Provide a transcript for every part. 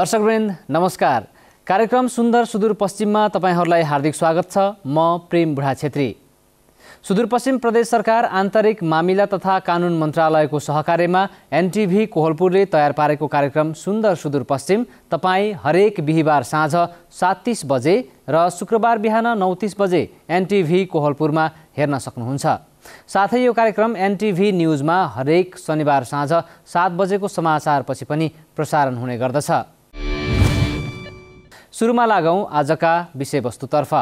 दर्शकवृन्द नमस्कार। कार्यक्रम सुन्दर सुदूरपश्चिममा तपाईँहरूलाई हार्दिक स्वागत छ। म प्रेम बुढा छेत्री। सुदूरपश्चिम प्रदेश सरकार आन्तरिक मामिला तथा कानुन मन्त्रालयको सहकार्यमा एनटिभी कोहलपुरले तयार पारेको कार्यक्रम सुन्दर सुदूरपश्चिम तपाईँ हरेक बिहिबार साँझ सात तिस बजे र शुक्रबार बिहान नौ तिस बजे एनटिभी कोहलपुरमा हेर्न सक्नुहुन्छ। साथै यो कार्यक्रम एनटिभी न्युजमा हरेक शनिबार साँझ सात बजेको समाचारपछि पनि प्रसारण हुने गर्दछ। सुरुमा लागौँ आजका विषयवस्तुतर्फ।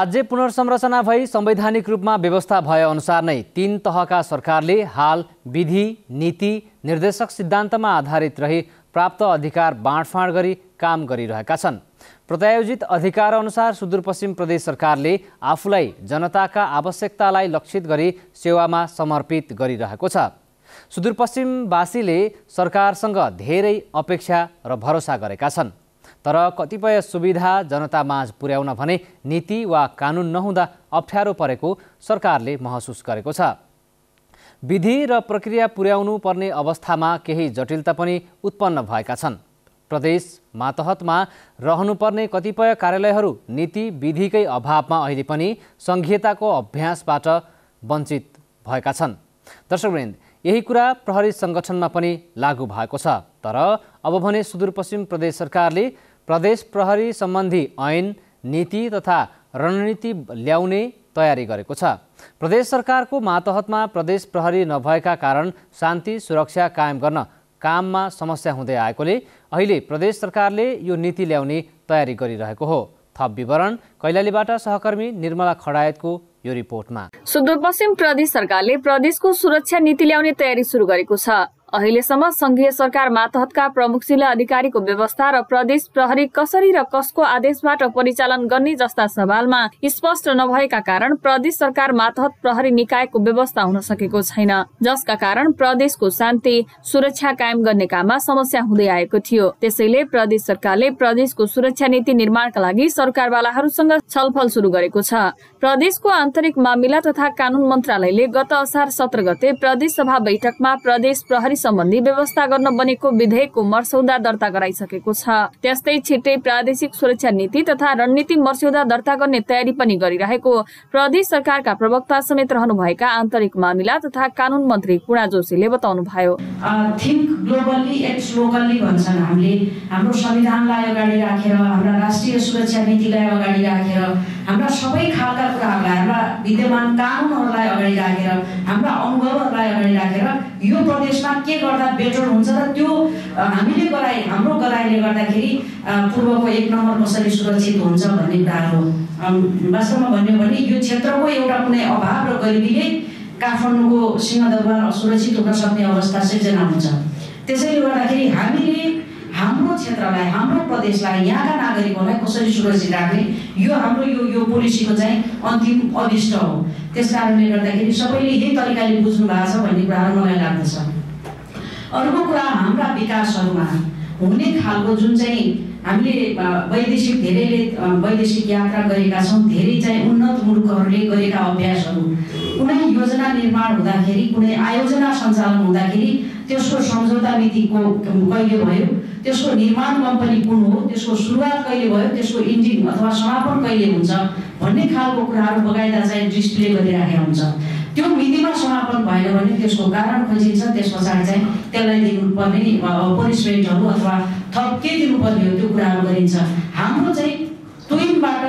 राज्य पुनर्संरचना भई संवैधानिक रूपमा व्यवस्था भएअनुसार नै तीन तहका सरकारले हाल विधि नीति निर्देशक सिद्धान्तमा आधारित रही प्राप्त अधिकार बाँडफाँड गरी काम गरिरहेका छन्। प्रत्यायोजित अधिकार अनुसार सुदूरपश्चिम प्रदेश सरकारले आफूलाई जनताका आवश्यकतालाई लक्षित गरी सेवामा समर्पित गरिरहेको छ। सुदूरपश्चिमवासीले सरकारसँग धेरै अपेक्षा र भरोसा गरेका छन्। तर कतिपय सुविधा जनतामाझ पुर्याउन भने नीति वा कानुन नहुँदा अप्ठ्यारो परेको सरकारले महसुस गरेको छ। विधि र प्रक्रिया पुर्याउनु पर्ने अवस्थामा केही जटिलता पनि उत्पन्न भएका छन्। प्रदेश मातहतमा रहनुपर्ने कतिपय कार्यालयहरू नीति विधिकै अभावमा अहिले पनि सङ्घीयताको अभ्यासबाट वञ्चित भएका छन्। दर्शकवृन्द यही कुरा प्रहरी सङ्गठनमा पनि लागू भएको छ। तर अब भने सुदूरपश्चिम प्रदेश सरकारले प्रदेश प्रहरी सम्बन्धी ऐन नीति तथा रणनीति ल्याउने तयारी गरेको छ। प्रदेश सरकारको मातहतमा प्रदेश प्रहरी नभएका कारण शान्ति सुरक्षा कायम गर्न काममा समस्या हुँदै आएकोले अहिले प्रदेश सरकारले यो नीति ल्याउने तयारी गरिरहेको हो। थप विवरण कैलालीबाट सहकर्मी निर्मला खडायतको यो रिपोर्टमा। सुदूरपश्चिम प्रदेश सरकारले प्रदेशको सुरक्षा नीति ल्याउने तयारी सुरु गरेको छ। अहिलेसम्म संघीय सरकार मातहतका प्रमुख जिल्ला अधिकारीको व्यवस्था र प्रदेश प्रहरी कसरी र कसको आदेशबाट परिचालन गर्ने जस्ता सवालमा स्पष्ट नभएका कारण प्रदेश सरकार मातहत प्रहरी निकायको व्यवस्था हुन सकेको छैन जसका कारण प्रदेशको शान्ति सुरक्षा कायम गर्ने काममा समस्या हुँदै आएको थियो। त्यसैले प्रदेश सरकारले प्रदेशको सुरक्षा नीति निर्माणका लागि सरकारवालाहरूसँग छलफल सुरु गरेको छ। प्रदेशको आन्तरिक मामिला तथा कानून मन्त्रालयले गत असार सत्र गते प्रदेश सभा बैठकमा प्रदेश प्रहरी सम्बन्धी व्यवस्था गर्न बनेको विधेयकको मर्सौदा दर्ता गराइसकेको छ। त्यस्तै छिट्टै प्रादेशिक सुरक्षा नीति तथा रणनीति मर्स्यौदा दर्ता गर्ने तयारी पनि गरिरहेको प्रदेश सरकारका प्रवक्ता समेत रहनुभएका आन्तरिक मामिला तथा कानून मन्त्री कुणा जोशीले बताउनु भयो। थिङ्क ग्लोबल्ली एक्ट लोकल्ली भन्छन् हामीले। हाम्रो संविधानलाई अगाडि राखेर हाम्रा राष्ट्रिय सुरक्षा नीतिलाई अगाडि राखेर हाम्रा सबै खालका कुराहरूलाई हाम्रा विद्यमान कानुनहरूलाई अगाडि राखेर हाम्रा अनुभवहरूलाई अगाडि राखेर यो प्रदेशमा के गर्दा बेटर हुन्छ र त्यो हामीले गराइ हाम्रो गराइले गर्दाखेरि पूर्वको एक नम्बर कसरी सुरक्षित हुन्छ भन्ने कुराहरू वास्तवमा भन्यो भने यो क्षेत्रको एउटा कुनै अभाव र गरिबीले काठमाडौँको सिंहदरबार असुरक्षित हुन सक्ने अवस्था सिर्जना हुन्छ। त्यसैले गर्दाखेरि हामीले हाम्रो क्षेत्रलाई हाम्रो प्रदेशलाई यहाँका नागरिकहरूलाई कसरी सुरक्षित राख्ने यो हाम्रो यो यो पोलिसीको चाहिँ अन्तिम अभिष्ट हो। त्यस कारणले गर्दाखेरि सबैले यही तरिकाले बुझ्नु भएको छ भन्ने कुराहरू मलाई लाग्दछ। अर्को कुरा हाम्रा विकासहरूमा हुने खालको जुन चाहिँ हामीले वैदेशिक धेरैले वैदेशिक यात्रा गरेका छौँ धेरै चाहिँ उन्नत मुलुकहरूले गरेका अभ्यासहरू। कुनै योजना निर्माण हुँदाखेरि कुनै आयोजना सञ्चालन हुँदाखेरि त्यसको सम्झौता मितिको कहिले भयो त्यसको निर्माण कम्पनी कुन हो त्यसको सुरुवात कहिले भयो त्यसको इन्जिन अथवा समापन कहिले हुन्छ भन्ने खालको कुराहरू बगाइदा चाहिँ डिस्प्ले गरिराखेका हुन्छ। त्यो मितिमा समापन भएन भने त्यसको कारण खोजिन्छ त्यस पछाडि चाहिँ त्यसलाई दिनुपर्ने पनिसमेन्टहरू अथवा थप के दिनुपर्ने हो त्यो कुराहरू गरिन्छ। हाम्रो चाहिँ तुइनबाट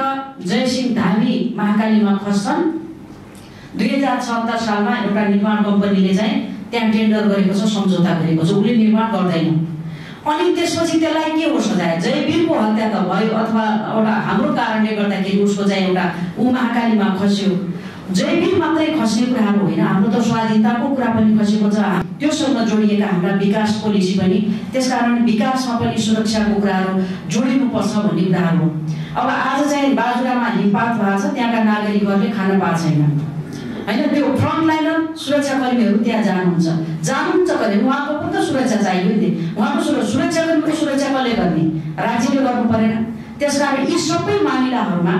जयसिंह धामी महाकालीमा खस्छन्। दुई हजार छहत्तर सालमा एउटा निर्माण कम्पनीले चाहिँ त्यहाँ टेन्डर गरेको छ सम्झौता गरेको छ। उसले निर्माण गर्दैन। अनि त्यसपछि त्यसलाई के हो सजाय? जयवीरको हत्या त भयो अथवा एउटा हाम्रो कारणले गर्दाखेरि उसको चाहिँ एउटा ऊ महाकालीमा खस्यो। जैविक मात्रै खस्ने कुराहरू होइन। हाम्रो त स्वाधीनताको कुरा पनि खसेको छ। त्योसँग जोडिएका हाम्रा विकास पोलिसी पनि त्यसकारण विकासमा पनि सुरक्षाको कुराहरू जोडिनुपर्छ भन्ने कुराहरू अब आज चाहिँ बाजुरामा हिमपात भएको छ त्यहाँका नागरिकहरूले खान पाएको छैन। होइन त्यो फ्रन्ट लाइनर सुरक्षाकर्मीहरू त्यहाँ जानुहुन्छ। जानुहुन्छ भने उहाँको पनि त सुरक्षा चाहियो नि। उहाँको सुर सुरक्षाकर्मीको सुरक्षा कसले गर्ने? राज्यले गर्नु परेन। त्यसकारण यी सबै मामिलाहरूमा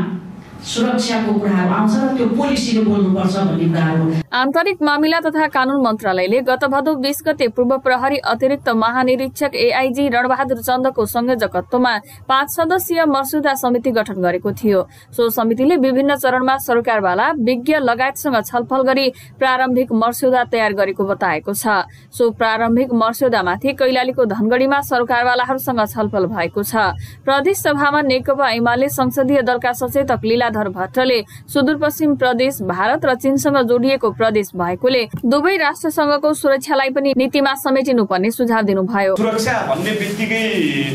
आन्तरिक मामिला तथा कानून मन्त्रालयले गत भदौ बीस गते पूर्व प्रहरी अतिरिक्त महानिरीक्षक एआइजी रणबहादुर चन्दको संयोजकत्वमा पाँच सदस्यीय मर्सुदा समिति गठन गरेको थियो। सो समितिले विभिन्न चरणमा सरकारवाला विज्ञ लगायतसँग छलफल गरी प्रारम्भिक मर्स्यौदा तयार गरेको बताएको छ। सो प्रारम्भिक मर्स्यौदामाथि कैलालीको धनगढ़ीमा सरकारवालाहरूसँग छलफल भएको छ। प्रदेश सभामा नेकपा एमाले संसदीय दलका सचेतक लीलाधर भट्टले सुदूरपश्चिम प्रदेश भारत र चीनसँग जोडिएको प्रदेश भएकोले दुवै राष्ट्रसँगको सुरक्षालाई पनि नीतिमा समेटिनुपर्ने सुझाव दिनुभयो। सुरक्षा भन्ने बित्तिकै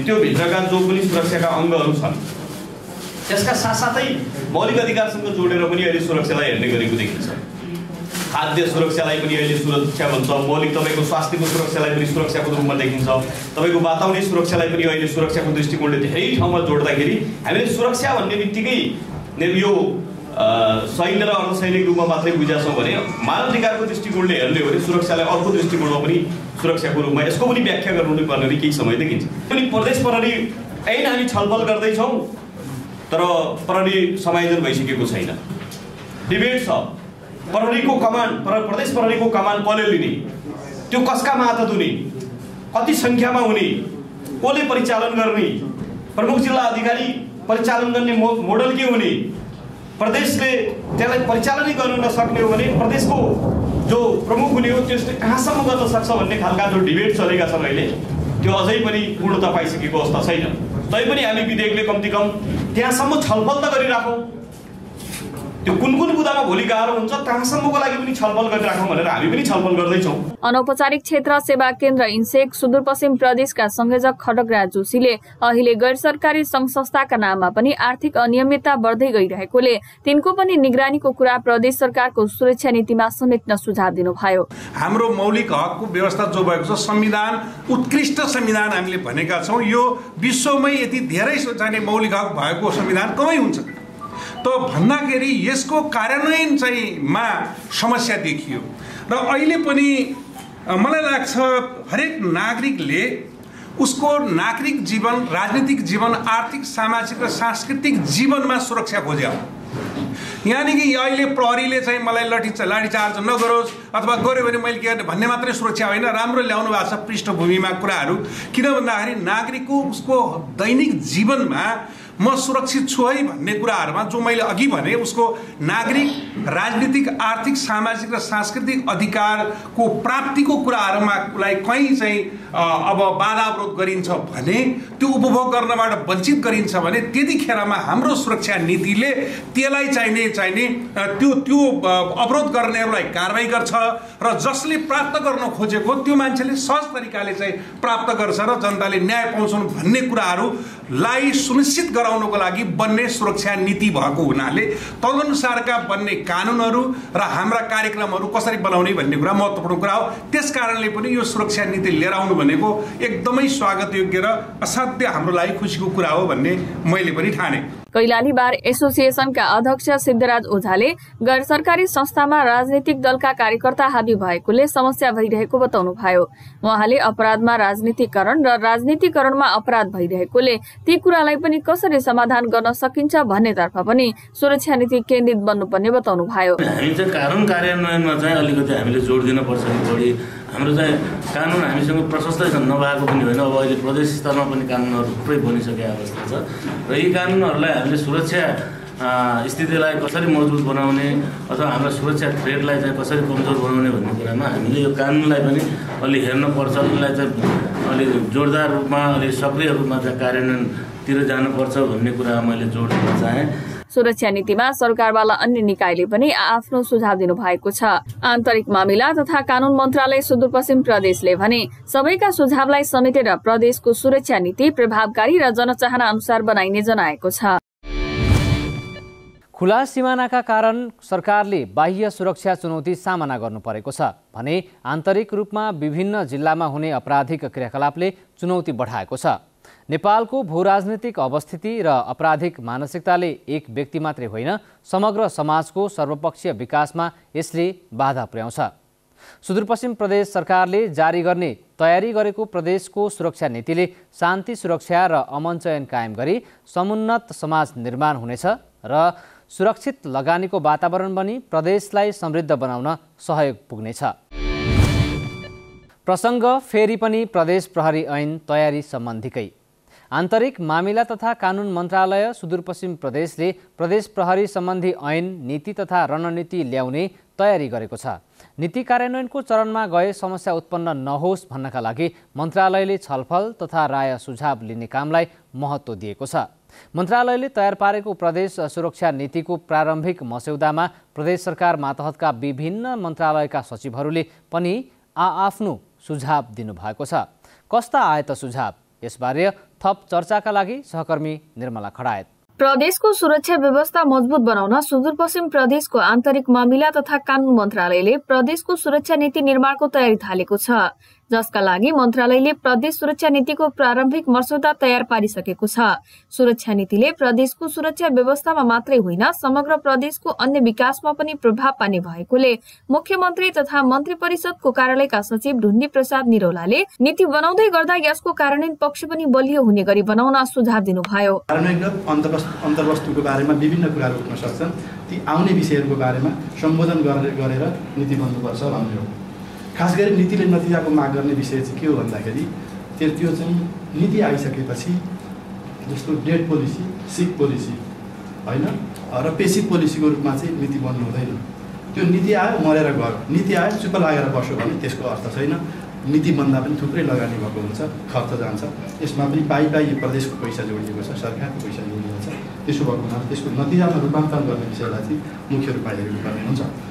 त्यो भित्रका जो पनि सुरक्षाका अङ्गहरू छन् त्यसका साथसाथै मौलिक अधिकारसँग जोडेर पनि अहिले सुरक्षालाई हेर्ने गरेको देखिन्छ। खाद्य सुरक्षालाई पनि अहिले सुरक्षा भन्छ मौलिक तपाईँको स्वास्थ्यको सुरक्षालाई पनि सुरक्षाको रूपमा देखिन्छ तपाईँको वातावरणीय सुरक्षालाई पनि अहिले सुरक्षाको दृष्टिकोणले धेरै ठाउँमा जोड्दाखेरि हामीले सुरक्षा भन्ने बित्तिकै यो सैन्य र अर्धसैनिक रूपमा मात्रै बुझेका छौँ भने मानव अधिकारको दृष्टिकोणले हेर्ने हो भने सुरक्षालाई अर्को दृष्टिकोणमा पनि सुरक्षाको रूपमा यसको पनि व्याख्या गर्नु पर्ने केही समय देखिन्छ। पनि प्रदेश प्रहरी ऐन हामी छलफल गर्दैछौँ तर प्रहरी समायोजन भइसकेको छैन। डिबेट छ। प्रहरीको कमान्ड प्र प्रदेश प्रहरीको कमान्ड कसले लिने? त्यो कसका मातहत हुने? कति सङ्ख्यामा हुने? कसले परिचालन गर्ने? प्रमुख जिल्ला अधिकारी परिचालन गर्ने मो मोडल के हुने? प्रदेशले त्यसलाई परिचालनै गर्नु नसक्ने हो भने प्रदेशको जो प्रमुख हुने हो त्यसले कहाँसम्म गर्न सक्छ भन्ने खालका जो डिबेट चलेका छन् अहिले त्यो अझै पनि पूर्णता पाइसकेको अवस्था छैन। तैपनि हामी विधेयकले कमतीकम त्यहाँसम्म छलफल त गरिराखौँ। त्यो कुन भोलि गाह्रो हुन्छ त्यहाँसम्मको लागि पनि छलफल गरिराखौँ भनेर हामी पनि छलफल गर्दैछौँ। अनौपचारिक क्षेत्र सेवा केन्द्र इन्सेक सुदूरपश्चिम प्रदेशका संयोजक खडगराज जोशीले अहिले गैर सरकारी संघ संस्थाका नाममा पनि आर्थिक अनियमितता बढ्दै गइरहेकोले तिनको पनि निगरानीको कुरा प्रदेश सरकारको सुरक्षा नीतिमा समेट्न सुझाव दिनुभयो। हाम्रो मौलिक हकको व्यवस्था जो भएको छ संविधान उत्कृष्ट संविधान हामीले भनेका छौँ। यो विश्वमै यति धेरै चाहिने मौलिक हक भएको संविधान कमै हुन्छ। त भन्दाखेरि यसको कार्यान्वयन चाहिँ मा समस्या देखियो। र अहिले पनि मलाई लाग्छ हरेक नागरिकले उसको नागरिक जीवन राजनीतिक जीवन आर्थिक सामाजिक र सांस्कृतिक जीवनमा सुरक्षा खोज्या। यानि कि अहिले प्रहरीले चाहिँ मलाई लठी लाठीचार्ज नगरोस् अथवा गऱ्यो भने मैले के गर्ने भन्ने मात्रै सुरक्षा होइन राम्रो ल्याउनु भएको छ पृष्ठभूमिमा कुराहरू। किन भन्दाखेरि नागरिकको उसको दैनिक जीवनमा म सुरक्षित छु है भन्ने कुराहरूमा जो मैले अघि भने उसको नागरिक राजनीतिक आर्थिक सामाजिक र सांस्कृतिक अधिकारको प्राप्तिको कुराहरूमा उसलाई कहीँ चाहिँ अब बाधा अवरोध गरिन्छ भने त्यो उपभोग गर्नबाट वञ्चित गरिन्छ भने त्यतिखेरमा हाम्रो सुरक्षा नीतिले त्यसलाई चाहिने चाहिने त्यो त्यो अवरोध गर्नेहरूलाई कारवाही गर्छ र जसले प्राप्त गर्न खोजेको त्यो मान्छेले सहज तरिकाले चाहिँ प्राप्त गर्छ र जनताले न्याय पाउँछन् भन्ने कुराहरूलाई सुनिश्चित गराउनको लागि बन्ने सुरक्षा नीति भएको हुनाले तदनुसारका बन्ने कानुनहरू र हाम्रा कार्यक्रमहरू कसरी बनाउने भन्ने कुरा महत्त्वपूर्ण कुरा हो। त्यस कारणले पनि यो सुरक्षा नीति लिएर आउनु भनेको एकदमै स्वागत योग्य र असाध्य हाम्रो लागि खुसीको कुरा हो भन्ने मैले पनि ठाने। कैलाली बार एसोसिएसनका अध्यक्ष सिद्धराज ओझाले गैर सरकारी संस्थामा राजनीतिक दलका कार्यकर्ता हाबी भएकोले समस्या भइरहेको बताउनुभयो। उहाँले अपराधमा राजनीतिकरण र राजनीतिकरणमा अपराध भइरहेकोले ती कुरालाई पनि कसरी समाधान गर्न सकिन्छ भन्नेतर्फ पनि सुरक्षा नीति केन्द्रित बन्नुपर्ने बताउनुभयो हामी चाहिँ कानुन कार्यान्वयनमा चाहिँ अलिकति हामीले जोड दिनुपर्छ बढी हाम्रो चाहिँ कानुन हामीसँग प्रशस्तै छ नभएको पनि होइन। अब अहिले प्रदेश स्तरमा पनि कानुनहरू थुप्रै बनिसकेको अवस्था छ। र यी कानुनहरूलाई हामीले सुरक्षा स्थितिलाई कसरी मजबुत बनाउने अथवा हाम्रो सुरक्षा थ्रेडलाई चाहिँ कसरी कमजोर बनाउने भन्ने कुरामा हामीले यो कानुनलाई पनि अलि हेर्नुपर्छ। यसलाई चाहिँ अलि जोरदार रूपमा अलि सक्रिय रूपमा चाहिँ कार्यान्वयनतिर जानुपर्छ भन्ने कुरा मैले जोड दिन चाहेँ। सुरक्षा नीतिमा सरकारवाला अन्य निकायले पनि आफ्नो सुझाव दिनु भएको छ। आन्तरिक मामिला तथा कानून मन्त्रालय सुदूरपश्चिम प्रदेशले भने सबैका सुझावलाई समेटेर प्रदेशको सुरक्षा नीति प्रभावकारी र जनचाहना अनुसार बनाइने जनाएको छ। खुला सिमानाका कारण सरकारले बाह्य सुरक्षा चुनौती सामना गर्नु परेको छ भने आन्तरिक रूपमा विभिन्न जिल्लामा हुने आपराधिक क्रियाकलापले चुनौती बढाएको छ। नेपालको भूराजनीतिक अवस्थिति र आपराधिक मानसिकताले एक व्यक्ति मात्रै होइन समग्र समाजको सर्वपक्षीय विकासमा यसले बाधा पुर्याउँछ। सुदूरपश्चिम प्रदेश सरकारले जारी गर्ने तयारी गरेको प्रदेशको सुरक्षा नीतिले शान्ति सुरक्षा र अमन चयन कायम गरी समुन्नत समाज निर्माण हुनेछ र सुरक्षित लगानीको वातावरण बनी प्रदेशलाई समृद्ध बनाउन सहयोग पुग्नेछ। प्रसङ्ग फेरि पनि प्रदेश प्रहरी ऐन तयारी सम्बन्धीकै। आन्तरिक मामिला तथा कानुन मन्त्रालय सुदूरपश्चिम प्रदेशले प्रदेश प्रहरी सम्बन्धी ऐन नीति तथा रणनीति ल्याउने तयारी गरेको छ। नीति कार्यान्वयनको चरणमा गए समस्या उत्पन्न नहोस् भन्नका लागि मन्त्रालयले छलफल तथा राय सुझाव लिने कामलाई महत्त्व दिएको छ। मन्त्रालयले तयार पारेको प्रदेश सुरक्षा नीतिको प्रारम्भिक मस्यौदामा प्रदेश सरकार मातहतका विभिन्न मन्त्रालयका सचिवहरूले पनि आआफ्नो सुझाव दिनुभएको छ। कस्ता आए त सुझाव यसबारे थप चर्चाका लागि सहकर्मी निर्मला खडायत। प्रदेशको सुरक्षा व्यवस्था मजबुत बनाउन सुदूरपश्चिम प्रदेशको आन्तरिक मामिला तथा कानून मन्त्रालयले प्रदेशको सुरक्षा नीति निर्माणको तयारी थालेको छ। जसका लागि मन्त्रालयले प्रदेश सुरक्षा नीतिको प्रारम्भिक मर्सौदा तयार पारिसकेको छ। सुरक्षा नीतिले प्रदेशको सुरक्षा व्यवस्थामा मात्रै होइन समग्र प्रदेशको अन्य विकासमा पनि प्रभाव पार्ने भएकोले मुख्यमन्त्री तथा मन्त्री परिषदको कार्यालयका सचिव ढुण्डी प्रसाद निरौलाले नीति बनाउँदै गर्दा यसको कार्यान्वयन पक्ष पनि बलियो हुने गरी बनाउन सुझाव दिनुभयो। अन्तर्वस्तुको बारेमा विभिन्न कुराहरू उठ्न सक्छन्। ती आउने विषयहरूको बारेमा सम्बोधन गरेर नीति बन्नुपर्छ भन्ने हो। खास गरी नीतिले नतिजाको माग गर्ने विषय चाहिँ के हो भन्दाखेरि त्यो त्यो चाहिँ नीति आइसकेपछि जस्तो डेट पोलिसी सिक पोलिसी होइन? र पेसिभ पोलिसीको रूपमा चाहिँ नीति बन्नु हुँदैन। त्यो नीति आयो मरेर गयो। नीति आयो चुप लागेर बस्यो भने त्यसको अर्थ छैन। नीति बन्दा पनि थुप्रै लगानी भएको हुन्छ खर्च जान्छ। यसमा पनि पाइ पाइ प्रदेशको पैसा जोडिएको छ सरकारको पैसा जोडिएको छ। त्यसो भएको हुनाले त्यसको नतिजामा रूपान्तरण गर्ने विषयलाई चाहिँ मुख्य रूपमा हेर्नुपर्ने हुन्छ।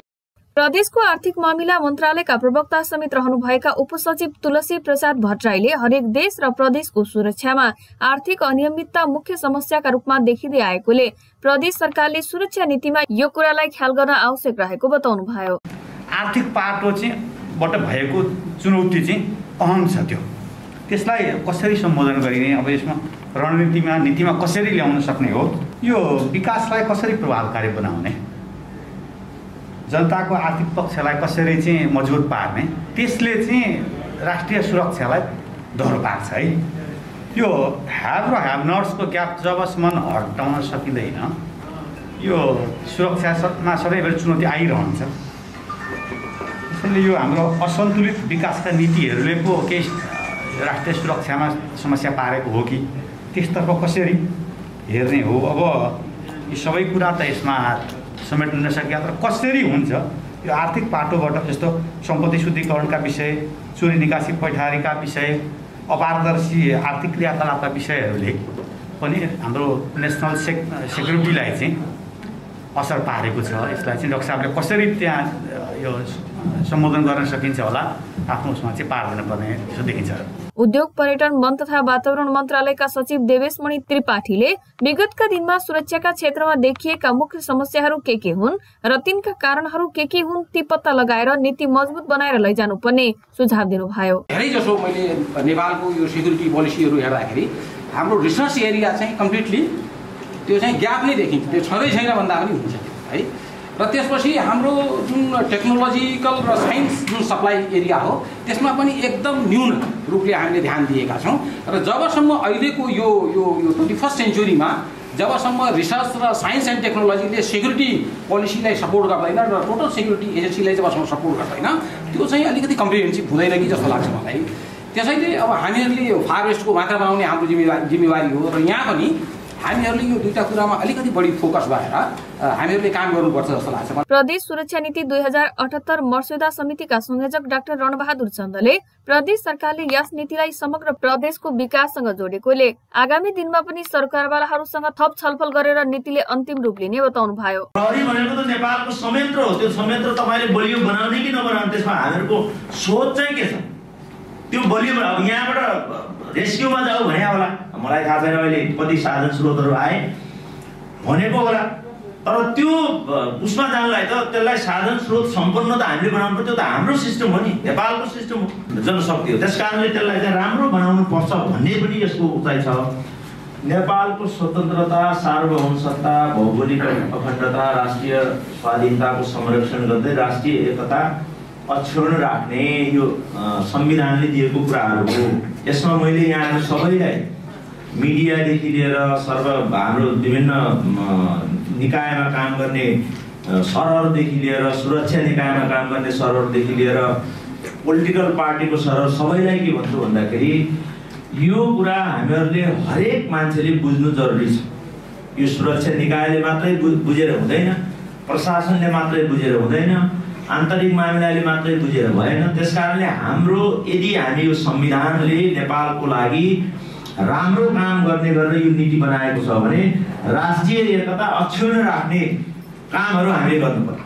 प्रदेशको आर्थिक मामिला मन्त्रालयका प्रवक्ता समेत रहनुभएका उपसचिव तुलसी प्रसाद भट्टराईले हरेक देश र प्रदेशको सुरक्षामा आर्थिक अनियमितता मुख्य समस्याका रूपमा देखिँदै आएकोले प्रदेश सरकारले सुरक्षा नीतिमा यो कुरालाई ख्याल गर्न आवश्यक रहेको बताउनुभयो आर्थिक पाटो चाहिँ भएको चुनौती चाहिँ अहम छ त्यो। त्यसलाई कसरी सम्बोधन गरिने अब यसमा रणनीतिमा नीतिमा कसरी ल्याउन सक्ने हो यो विकासलाई कसरी प्रभावकारी बनाउने? जनताको आर्थिक पक्षलाई कसरी चाहिँ मजबुत पार्ने त्यसले चाहिँ राष्ट्रिय सुरक्षालाई दोहोरो पार्छ है। यो ह्याभ र ह्याभ नट्सको ग्याप जबसम्म हटाउन सकिँदैन यो सुरक्षामा सधैँभरि चुनौती आइरहन्छ। त्यसैले यो हाम्रो असन्तुलित विकासका नीतिहरूले पो केही राष्ट्रिय सुरक्षामा समस्या पारेको हो कि? त्यसतर्फ कसरी हेर्ने हो? अब यी सबै कुरा त यसमा समेट्न नसकिया तर कसरी हुन्छ? यो आर्थिक पाटोबाट जस्तो सम्पत्ति शुद्धिकरणका विषय चोरी निकासी पैठारीका विषय अपारदर्शी आर्थिक क्रियाकलापका विषयहरूले पनि हाम्रो नेसनल सेक सेक्युरिटीलाई चाहिँ असर पारेको छ। यसलाई चाहिँ डाक्टर साहबले कसरी त्यहाँ यो सम्बोधन गर्न सकिन्छ होला? आफ्नो उसमा चाहिँ पार्दैन पर्ने जस्तो देखिन्छ। उद्योग पर्यटन वन तथा वातावरण मन्त्रालयका सचिव देवेशमणि त्रिपाठीले विगतका दिनमा सुरक्षाका क्षेत्रमा देखिएका मुख्य समस्याहरू के के हुन् र तिनका कारणहरू के के हुन् ती पत्ता लगाएर नीति मजबुत बनाएर लैजानु पर्ने सुझाव दिनुभयो। धेरै जसो मैले नेपालको यो सेक्युरिटी पोलिसीहरू हेर्दाखेरि हाम्रो रिसर्च एरिया चाहिँ कम्प्लिटली त्यो चाहिँ ग्याप नै देखिन्छ। त्यो छँदै छैन भन्दा पनि हुन्छ। है? र त्यसपछि हाम्रो जुन टेक्नोलोजिकल र साइन्स जुन सप्लाई एरिया हो त्यसमा पनि एकदम न्यून रूपले हामीले ध्यान दिएका छौँ। र जबसम्म अहिलेको यो यो यो ट्वेन्टी फर्स्ट सेन्चुरीमा जबसम्म रिसर्च र साइन्स एन्ड टेक्नोलोजीले सेक्युरिटी पोलिसीलाई सपोर्ट गर्दैन र टोटल सेक्युरिटी एजेन्सीलाई जबसम्म सपोर्ट गर्दैन त्यो चाहिँ अलिकति कम्प्रिहेन्सिभ हुँदैन कि जस्तो लाग्छ मलाई। त्यसैले अब हामीहरूले फार वेस्टको मात्रा बनाउने हाम्रो जिम्मेवारी जिम्मेवारी हो र यहाँ पनि हामीहरूले यो दुईटा कुरामा अलिकति बढी फोकस भएर हामीहरूले काम गर्नुपर्छ जस्तो लाग्छ। प्रदेश सुरक्षा नीति दुई हजार अठहत्तर मर्स्यौदा समितिका संयोजक डाक्टर रणबहादुर चन्दले प्रदेश सरकारले यस नीतिलाई समग्र प्रदेशको विकाससँग जोडेकोले आगामी दिनमा पनि सरकारवालाहरूसँग थप छलफल गरेर नीतिले अन्तिम रूप लिने बताउनु भयो। प्रहरी भनेको त नेपालको संयन्त्र हो। त्यो संयन्त्र तपाईँले बलियो बनाउने कि नबनाउने त्यसमा हामीहरूको सोच चाहिँ के छ? त्यो बलियो यहाँबाट रेस्क्युमा जाऊ भने होला। मलाई थाहा छैन अहिले कति साधन स्रोतहरू आए भनेको होला। तर त्यो उसमा जानलाई त त्यसलाई साधन स्रोत सम्पन्न त हामीले बनाउनु पर्छ। त्यो त हाम्रो सिस्टम हो नि। नेपालको सिस्टम हो। जनशक्ति हो। त्यस कारणले त्यसलाई चाहिँ राम्रो बनाउनु पर्छ भन्ने पनि यसको उचाइ छ। नेपालको स्वतन्त्रता सार्वभौम सत्ता भौगोलिक अखण्डता राष्ट्रिय स्वाधीनताको संरक्षण गर्दै राष्ट्रिय एकता अक्षुण्ण राख्ने यो संविधानले दिएको कुराहरू हो। यसमा मैले यहाँहरू सबैलाई मिडियादेखि लिएर सर्व हाम्रो विभिन्न निकायमा काम गर्ने सरहरूदेखि लिएर सुरक्षा निकायमा काम गर्ने सरहरूदेखि लिएर पोलिटिकल पार्टीको सरहरू सबैलाई के भन्छु भन्दाखेरि यो कुरा हामीहरूले हरेक मान्छेले बुझ्नु जरुरी छ। यो सुरक्षा निकायले मात्रै बुझेर हुँदैन प्रशासनले मात्रै बुझेर हुँदैन आन्तरिक मामिलाले मात्रै बुझेर भएन। त्यस कारणले हाम्रो यदि हामी यो संविधानले नेपालको लागि राम्रो काम गर्ने गरेर यो नीति बनाएको छ भने राष्ट्रिय एकता अक्षुण्ण राख्ने कामहरू हामीले गर्नुपर्छ।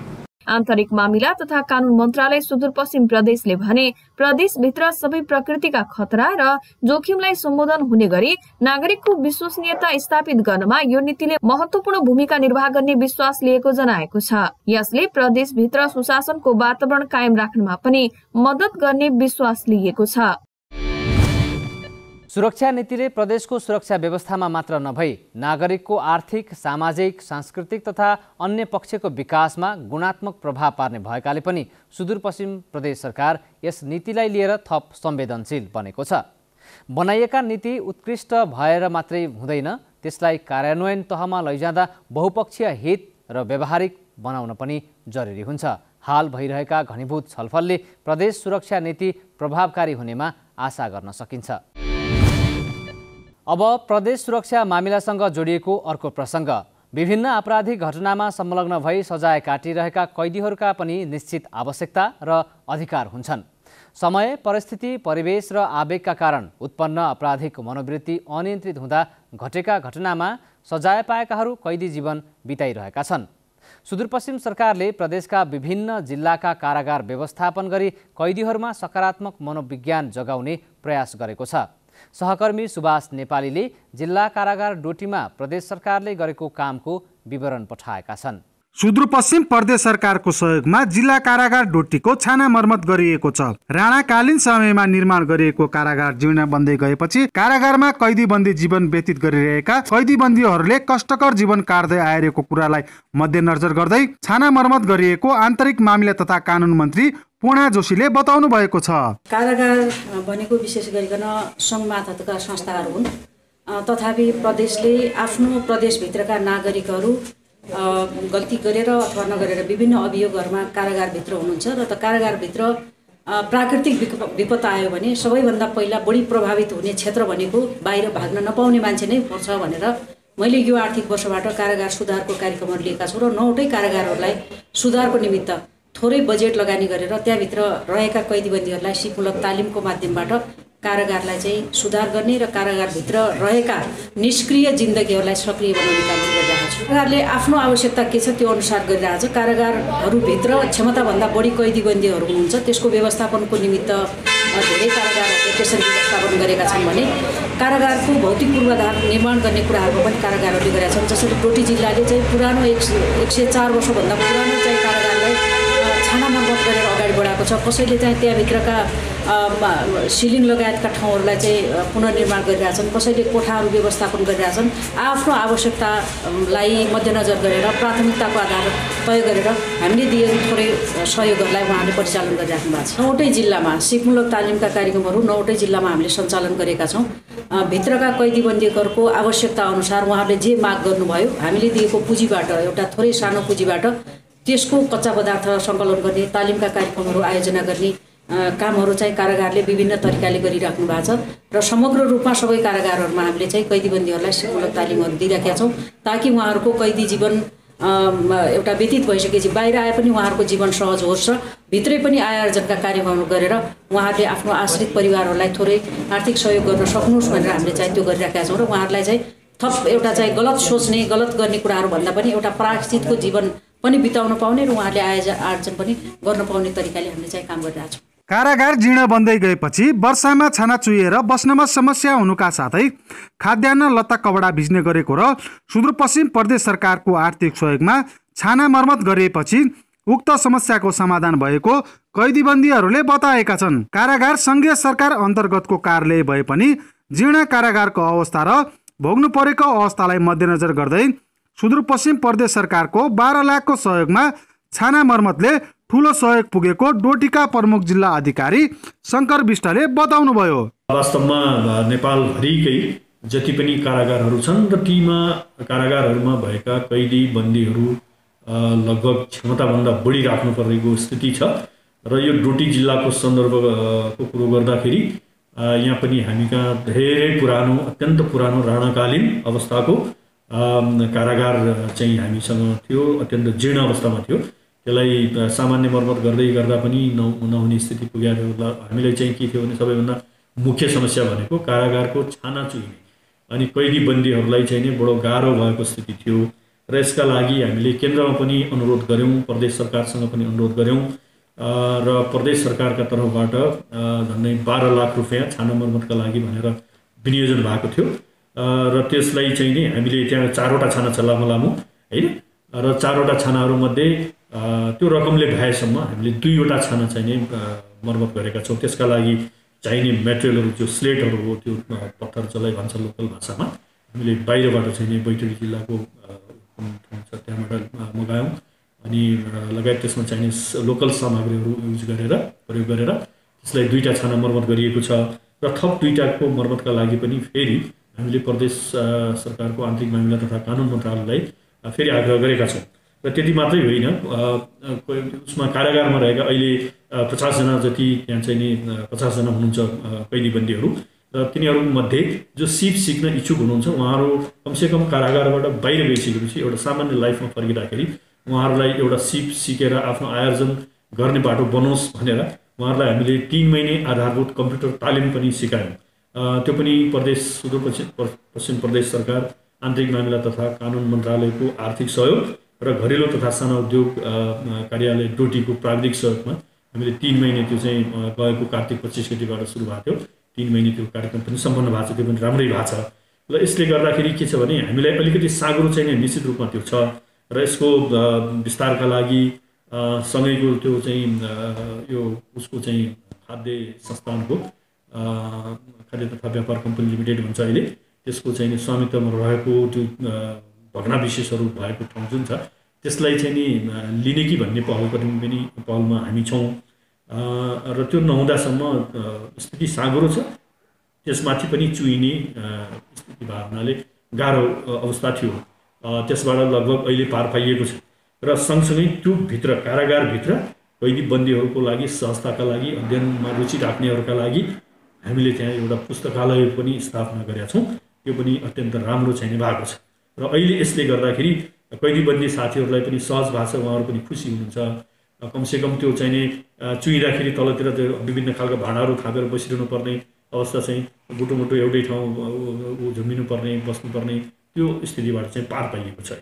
आन्तरिक मामिला तथा कानून मन्त्रालय सुदूरपश्चिम प्रदेशले भने प्रदेशभित्र सबै प्रकृतिका खतरा र जोखिमलाई सम्बोधन हुने गरी नागरिकको विश्वसनीयता स्थापित गर्नमा यो नीतिले महत्वपूर्ण भूमिका निर्वाह गर्ने विश्वास लिएको जनाएको छ। यसले प्रदेशभित्र सुशासनको वातावरण कायम राख्नमा पनि मद्दत गर्ने विश्वास लिएको छ। सुरक्षा नीतिले प्रदेशको सुरक्षा व्यवस्थामा मात्र नभई नागरिकको आर्थिक सामाजिक सांस्कृतिक तथा अन्य पक्षको विकासमा गुणात्मक प्रभाव पार्ने भएकाले पनि सुदूरपश्चिम प्रदेश सरकार यस नीतिलाई लिएर थप संवेदनशील बनेको छ। बनाइएका नीति उत्कृष्ट भएर मात्रै हुँदैन त्यसलाई कार्यान्वयन तहमा लैजाँदा बहुपक्षीय हित र व्यवहारिक बनाउन पनि जरुरी हुन्छ। हाल भइरहेका घनीभूत छलफलले प्रदेश सुरक्षा नीति प्रभावकारी हुनेमा आशा गर्न सकिन्छ। अब प्रदेश सुरक्षा मामिलासँग जोडिएको अर्को प्रसङ्ग। विभिन्न आपराधिक घटनामा संलग्न भई सजाय काटिरहेका कैदीहरूका पनि निश्चित आवश्यकता र अधिकार हुन्छन्। समय परिस्थिति परिवेश र आवेगका कारण उत्पन्न आपराधिक मनोवृत्ति अनियन्त्रित हुँदा घटेका घटनामा सजाय पाएकाहरू कैदी जीवन बिताइरहेका छन्। सुदूरपश्चिम सरकारले प्रदेशका विभिन्न जिल्लाका कारागार व्यवस्थापन गरी कैदीहरूमा सकारात्मक मनोविज्ञान जगाउने प्रयास गरेको छ। सहकर्मी सुभाष नेपालीले जिल्ला कारागार डोटीमा प्रदेश सरकारले गरेको कामको विवरण पठाएका छन्। सुदूरपश्चिम प्रदेश सरकारको सहयोगमा जिल्ला कारागार डोटीको छाना मर्मत गरिएको छ। राणाकालीन समयमा निर्माण गरिएको कारागार जीर्ण बन्दै गएपछि कारागारमा कैदीबन्दी जीवन व्यतीत गरिरहेका कैदीबन्दीहरूले कष्टकर जीवन काट्दै आइरहेको कुरालाई मध्यनजर गर्दै छाना मर्मत गरिएको आन्तरिक मामिला तथा कानुन मन्त्री पूर्णा जोशीले बताउनु भएको छ। कारागार भनेको विशेष गरिकन सङ्घ संस्थाहरू हुन्। तथापि प्रदेशले आफ्नो प्रदेशभित्रका नागरिकहरू गल्ती गरेर अथवा नगरेर विभिन्न अभियोगहरूमा कारागारभित्र हुनुहुन्छ र त कारागारभित्र प्राकृतिक विपद आयो भने सबैभन्दा पहिला बढी प्रभावित हुने क्षेत्र भनेको बाहिर भाग्न नपाउने मान्छे नै पर्छ भनेर मैले यो आर्थिक वर्षबाट कारागार सुधारको कार्यक्रमहरू लिएका छु र नौवटै कारागारहरूलाई सुधारको निमित्त थोरै बजेट लगानी गरेर त्यहाँभित्र रहेका कैदीबन्दीहरूलाई सिपमूलक तालिमको माध्यमबाट कारागारलाई चाहिँ सुधार गर्ने र कारागारभित्र रहेका निष्क्रिय जिन्दगीहरूलाई सक्रिय बनाउने काम गरिरहेको छु। कारागारले आफ्नो आवश्यकता के छ त्यो अनुसार गरिरहेको छ। कारागारहरूभित्र क्षमताभन्दा बढी कैदीबन्दीहरू हुनुहुन्छ। त्यसको व्यवस्थापनको निमित्त धेरै कारागारहरूले त्यसरी व्यवस्थापन गरेका छन् भने कारागारको भौतिक पूर्वाधार निर्माण गर्ने कुराहरूको पनि कारागारहरूले गरेका छन्। जसरी डोटी जिल्लाले चाहिँ पुरानो एक एक सय चार वर्षभन्दा पुरानो चाहिँ कारागारलाई अ, छाना मर्मत गरेर अगाडि बढाएको छ। कसैले चाहिँ त्यहाँभित्रका सिलिङ लगायतका ठाउँहरूलाई चाहिँ पुनर्निर्माण गरिरहेछन् कसैले कोठाहरू व्यवस्थापन गरिरहेछन् आफ्नो आवश्यकतालाई मध्यनजर गरेर प्राथमिकताको आधार तय गरेर हामीले दिएको थोरै सहयोगहरूलाई उहाँहरूले परिचालन गरिराख्नु भएको छ। नौवटै जिल्लामा सिपमूलक तालिमका कार्यक्रमहरू नौवटै जिल्लामा हामीले सञ्चालन गरेका छौँ। भित्रका कैदीबन्दीहरूको आवश्यकता अनुसार उहाँहरूले जे माग गर्नुभयो हामीले दिएको पुँजीबाट एउटा थोरै सानो पुँजीबाट त्यसको कच्चा पदार्थ सङ्कलन गर्ने तालिमका कार्यक्रमहरू आयोजना गर्ने कामहरू चाहिँ कारागारले विभिन्न तरिकाले गरिराख्नु भएको छ र समग्र रूपमा सबै कारागारहरूमा हामीले चाहिँ कैदीबन्दीहरूलाई सिपमूलक तालिमहरू दिइराखेका छौँ ताकि उहाँहरूको कैदी जीवन एउटा व्यतीत भइसकेपछि बाहिर आए पनि उहाँहरूको जीवन सहज होस् र भित्रै पनि आय आर्जनका गरेर उहाँहरूले आफ्नो आश्रित परिवारहरूलाई थोरै आर्थिक सहयोग गर्न सक्नुहोस् भनेर हामीले चाहिँ त्यो गरिराखेका छौँ र उहाँहरूलाई चाहिँ थप एउटा चाहिँ गलत सोच्ने गलत गर्ने कुराहरू भन्दा पनि एउटा प्रायश्चितको जीवन पनि बिताउन पाउने र उहाँहरूले आय आर्जन पनि गर्न पाउने तरिकाले हामीले चाहिँ काम गरिरहेको छौँ। कारागार जीर्ण बन्दै गएपछि वर्षामा छाना चुहिएर बस्नमा समस्या हुनुका साथै खाद्यान्न लत्ता कपडा भिज्ने गरेको र सुदूरपश्चिम प्रदेश सरकारको आर्थिक सहयोगमा छाना मर्मत गरिएपछि उक्त समस्याको समाधान भएको कैदीबन्दीहरूले बताएका छन्। कारागार सङ्घीय सरकार अन्तर्गतको कार्यालय भए पनि जीर्ण कारागारको अवस्था र भोग्नु परेको अवस्थालाई मध्यनजर गर्दै सुदूरपश्चिम प्रदेश सरकारको बाह्र लाखको सहयोगमा छाना मर्मतले ठुलो सहयोग पुगेको डोटीका प्रमुख जिल्ला अधिकारी शङ्कर विष्टले बताउनुभयो। वास्तवमा नेपालभरिकै जति पनि कारागारहरू छन् र तीमा कारागारहरूमा भएका कैदी बन्दीहरू लगभग क्षमताभन्दा बढी राख्नु परेको स्थिति छ र यो डोटी जिल्लाको सन्दर्भको कुरो गर्दाखेरि यहाँ पनि हामी कहाँ धेरै पुरानो अत्यन्त पुरानो राणाकालीन अवस्थाको कारागार चाहिँ हामीसँग थियो अत्यन्त जीर्ण अवस्थामा थियो। त्यसलाई सामान्य मर्मत गर्दै गर्दा पनि न नहुने स्थिति पुगेर हामीलाई चाहिँ के थियो भने सबैभन्दा मुख्य समस्या भनेको कारागारको छाना चुहिने अनि कैदी बन्दीहरूलाई चाहिँ नै बडो गाह्रो भएको स्थिति थियो। र यसका लागि हामीले केन्द्रमा पनि अनुरोध गऱ्यौँ प्रदेश सरकारसँग पनि अनुरोध गऱ्यौँ र प्रदेश सरकारका तर्फबाट झन्डै बाह्र लाख रुपियाँ छाना मर्मतका लागि भनेर विनियोजन भएको थियो। र त्यसलाई चाहिँ नि हामीले त्यहाँ चारवटा छाना छ लामो लामो होइन? र चारवटा छानाहरूमध्ये त्यो रकमले भएसम्म हामीले दुईवटा छाना चाहिँ नि मर्मत गरेका छौँ। त्यसका लागि चाहिने मेटेरियलहरू त्यो स्लेटहरू हो त्यो पत्थर जसलाई भन्छ लोकल भाषामा। हामीले बाहिरबाट चाहिँ नि बैतडी जिल्लाको छ त्यहाँबाट मगायौँ। अनि लगायत त्यसमा चाहिने लोकल सामग्रीहरू युज गरेर प्रयोग गरेर त्यसलाई दुईवटा छाना मर्मत गरिएको छ। र थप दुईवटाको मर्मतका लागि पनि फेरि हामीले प्रदेश सरकारको आन्तरिक मामिला तथा कानुन मन्त्रालयलाई फेरि आग्रह गरेका छौँ। र त्यति मात्रै होइन। उसमा कारागारमा रहेका अहिले पचासजना जति त्यहाँ चाहिँ नि पचासजना हुनुहुन्छ कैदीबन्दीहरू। र तिनीहरूमध्ये जो सिप सिक्न इच्छुक हुनुहुन्छ उहाँहरू कमसेकम कारागारबाट बाहिर गइसकेपछि एउटा सामान्य लाइफमा फर्किँदाखेरि उहाँहरूलाई एउटा सिप सिकेर आफ्नो आयोजन गर्ने बाटो बनोस् भनेर उहाँहरूलाई हामीले तिन महिने आधारभूत कम्प्युटर तालिम पनि सिकायौँ। त्यो पनि प्रदेश सुदूरपश्चिम पश्चिम प्रदेश सरकार आन्तरिक मामिला तथा कानुन मन्त्रालयको आर्थिक सहयोग र घरेलु तथा साना उद्योग कार्यालय डोटीको प्राविधिक सहयोगमा हामीले तिन महिने त्यो चाहिँ गएको कार्तिक पच्चिस गतिबाट सुरु भएको थियो। तिन महिने त्यो कार्यक्रम पनि सम्पन्न भएको छ त्यो पनि राम्रै भएको छ। र यसले गर्दाखेरि के छ भने हामीलाई अलिकति साँगुरो चाहिँ निश्चित रूपमा त्यो छ। र यसको विस्तारका लागि सँगैको त्यो चाहिँ यो उसको चाहिँ खाद्य संस्थानको खाद्य तथा व्यापार कम्पनी लिमिटेड भन्छ अहिले। त्यसको चाहिँ स्वामित्वमा रहेको त्यो भग्ना विशेषहरू भएको ठाउँ जुन छ त्यसलाई चाहिँ नि लिने कि भन्ने पहल पनि पहलमा हामी छौँ। र त्यो नहुँदासम्म स्थिति साँगुरो छ। त्यसमाथि पनि चुइने स्थिति भएको हुनाले गाह्रो अवस्था थियो। त्यसबाट लगभग अहिले पार पाइएको छ। र सँगसँगै त्यो भित्र कारागारभित्र कैदी बन्दीहरूको लागि संस्थाका लागि अध्ययनमा रुचि राख्नेहरूका लागि हामीले त्यहाँ एउटा पुस्तकालय पनि स्थापना गरेका छौँ। त्यो पनि अत्यन्त राम्रो चाहिने भएको छ। र अहिले यसले गर्दाखेरि कैदीबन्दी साथीहरूलाई पनि सहज छ उहाँहरू पनि खुसी हुनुहुन्छ। कमसेकम त्यो चाहिने चुहिँदाखेरि तलतिर त्यो विभिन्न खालको भाँडाहरू थापेर बसिरहनु पर्ने अवस्था चाहिँ मुटु एउटै ठाउँ झुम्बिनु पर्ने बस्नुपर्ने त्यो स्थितिबाट चाहिँ पार पाइएको छ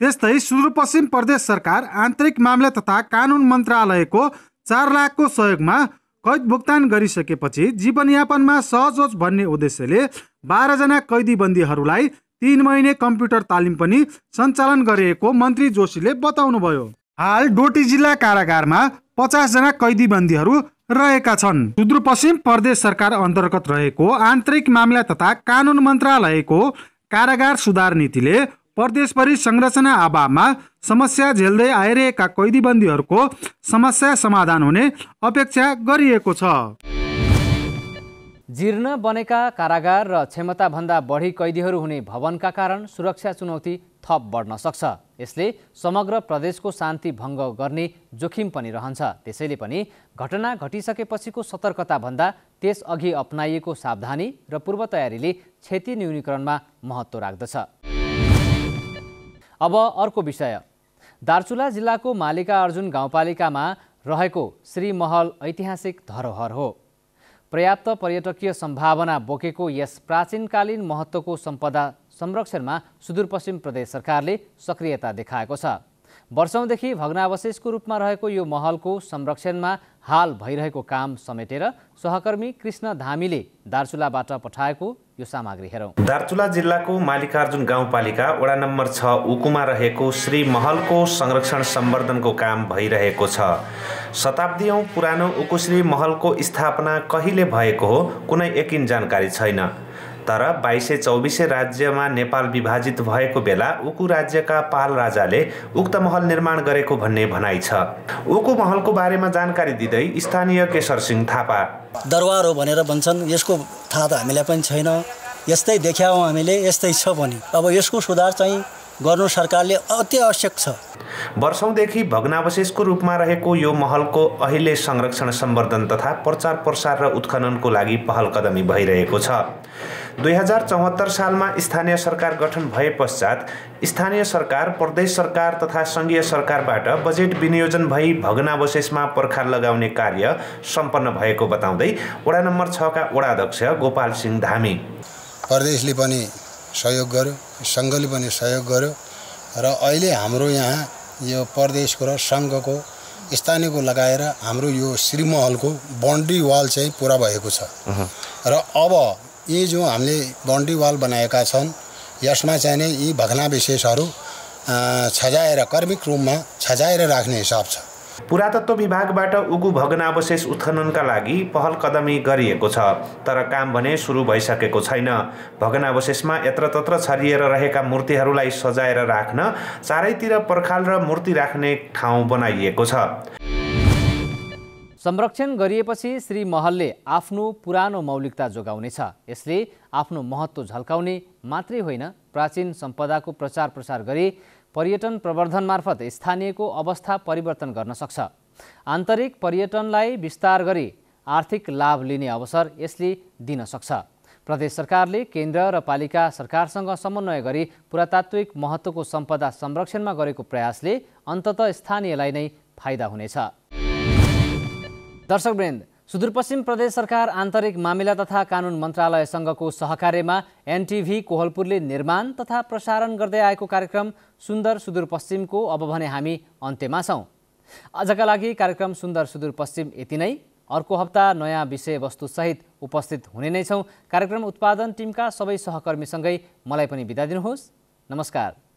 त्यस्तै सुदूरपश्चिम प्रदेश सरकार आन्तरिक मामला तथा कानुन मन्त्रालयको चार लाखको सहयोगमा कैद भुक्तान गरिसकेपछि जीवनयापनमा सहजोज भन्ने उद्देश्यले बाह्रजना कैदीबन्दीहरूलाई तिन महिने कम्प्युटर तालिम पनि सञ्चालन गरिएको मन्त्री जोशीले बताउनुभयो। हाल डोटी जिल्ला कारागारमा पचासजना कैदीबन्दीहरू रहेका छन्। सुदूरपश्चिम प्रदेश सरकार अन्तर्गत रहेको आन्तरिक मामिला तथा कानुन मन्त्रालयको कारागार सुधार नीतिले प्रदेशभरि संरचना अभावमा समस्या झेल्दै आइरहेका कैदीबन्दीहरूको समस्या समाधान हुने अपेक्षा गरिएको छ। जीर्ण बनेका कारागार र क्षमताभन्दा बढी कैदीहरू हुने भवनका कारण सुरक्षा चुनौती थप बढ्न सक्छ। यसले समग्र प्रदेशको शान्ति भङ्ग गर्ने जोखिम पनि रहन्छ। त्यसैले पनि घटना घटिसकेपछिको सतर्कताभन्दा त्यसअघि अप्नाइएको सावधानी र पूर्व तयारीले क्षति न्यूनीकरणमा महत्त्व राख्दछ। अब अर्को विषय। दार्चुला जिल्लाको मालिका अर्जुन गाउँपालिकामा रहेको श्रीमहल ऐतिहासिक धरोहर हो। पर्याप्त पर्यटकीय सम्भावना बोकेको यस प्राचीनकालीन महत्त्वको सम्पदा संरक्षणमा सुदूरपश्चिम प्रदेश सरकारले सक्रियता देखाएको छ। वर्षौँदेखि भग्नावशेषको रूपमा रहेको यो महलको संरक्षणमा हाल भइरहेको काम समेटेर सहकर्मी कृष्ण धामीले दार्चुलाबाट पठाएको यो सामग्री हेरौँ। दार्चुला जिल्लाको मालिकार्जुन गाउँपालिका वडा नम्बर छ उकुमा रहेको श्री महलको संरक्षण सम्वर्धनको काम भइरहेको छ। शताब्दीौँ पुरानो उकुश्री महलको स्थापना कहिले भएको हो कुनै यकिन जानकारी छैन। तर बाइसे चौबिसे राज्यमा नेपाल विभाजित भएको बेला उकु राज्यका पाल राजाले उक्त महल निर्माण गरेको भन्ने भनाइ छ। उकु महलको बारेमा जानकारी दिँदै स्थानीय केशर सिंह थापा। दरबार हो भनेर भन्छन् यसको थाहा त हामीलाई पनि छैन। यस्तै देख्यौँ हामीले यस्तै छ पनि। अब यसको सुधार चाहिँ गर्नु सरकारले अति आवश्यक छ। वर्षौँदेखि भग्नावशेषको रूपमा रहेको यो महलको अहिले संरक्षण सम्वर्धन तथा प्रचार प्रसार र उत्खननको लागि पहल कदमी भइरहेको छ। दुई हजार चौहत्तर सालमा स्थानीय सरकार गठन भए पश्चात स्थानीय सरकार प्रदेश सरकार तथा सङ्घीय सरकारबाट बजेट विनियोजन भई भग्नावशेषमा पर्खाल लगाउने कार्य सम्पन्न भएको बताउँदै वडा नम्बर छका वडाध्यक्ष गोपाल सिंह धामी। प्रदेशले पनि सहयोग गर्यो सङ्घले पनि सहयोग गर्यो र अहिले हाम्रो यहाँ यो प्रदेशको र सङ्घको स्थानीयको लगाएर हाम्रो यो श्रीमहलको बाउन्ड्री वाल चाहिँ पुरा भएको छ। र अब यी जो हामीले बाउन्ड्री वाल बनाएका छन् यसमा चाहिँ नै यी भग्ना विशेषहरू छजाएर कर्मिक रूपमा छजाएर राख्ने हिसाब छ पुरातत्व विभागबाट उगु भग्नावशेष उत्खननका लागि पहल कदमी गरिएको छ तर काम भने सुरु भइसकेको छैन। भग्नावशेषमा यत्रतत्र छरिएर रहेका मूर्तिहरूलाई सजाएर राख्न चारैतिर पर्खाल र मूर्ति राख्ने ठाउँ बनाइएको छ। संरक्षण गरिएपछि श्री महलले आफ्नो पुरानो मौलिकता जोगाउनेछ। यसले आफ्नो महत्त्व झल्काउने मात्रै होइन प्राचीन सम्पदाको प्रचार प्रसार गरी पर्यटन प्रवर्धन मार्फत स्थानीयको अवस्था परिवर्तन गर्न सक्छ। आन्तरिक पर्यटनलाई विस्तार गरी आर्थिक लाभ लिने अवसर यसले दिन सक्छ। प्रदेश सरकारले केन्द्र र पालिका सरकारसँग समन्वय गरी पुरातात्विक महत्त्वको सम्पदा संरक्षणमा गरेको प्रयासले अन्तत स्थानीयलाई नै फाइदा हुनेछ। दर्शकवृन्द सुदूरपश्चिम प्रदेश सरकार आन्तरिक मामिला तथा कानुन मन्त्रालयसँगको सहकार्यमा एनटिभी कोहलपुरले निर्माण तथा प्रसारण गर्दै आएको कार्यक्रम सुन्दर सुदूरपश्चिमको अब भने हामी अन्त्यमा छौँ। आजका लागि कार्यक्रम सुन्दर सुदूरपश्चिम यति नै। अर्को हप्ता नयाँ विषयवस्तुसहित उपस्थित हुने नै छौँ। कार्यक्रम उत्पादन टिमका सबै सहकर्मीसँगै मलाई पनि बिदा दिनुहोस्। नमस्कार।